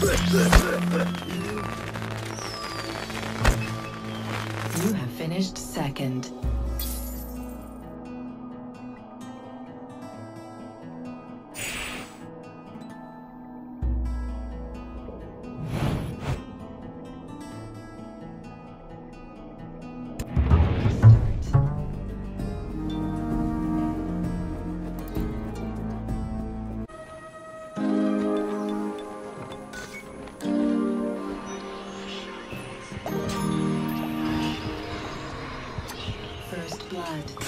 You have finished second. Blood.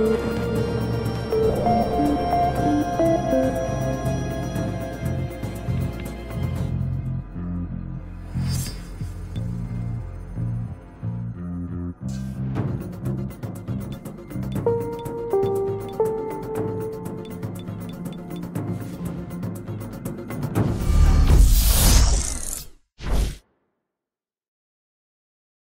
Thank